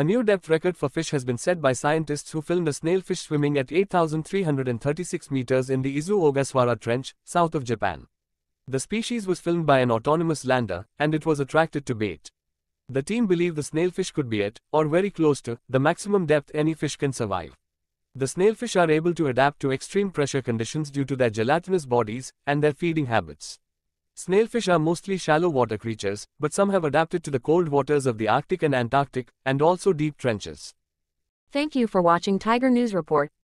A new depth record for fish has been set by scientists who filmed a snailfish swimming at 8,336 meters in the Izu Ogasawara Trench, south of Japan. The species was filmed by an autonomous lander, and it was attracted to bait. The team believe the snailfish could be at, or very close to, the maximum depth any fish can survive. The snailfish are able to adapt to extreme pressure conditions due to their gelatinous bodies and their feeding habits. Snailfish are mostly shallow water creatures, but some have adapted to the cold waters of the Arctic and Antarctic, and also deep trenches. Thank you for watching Tiger News Report.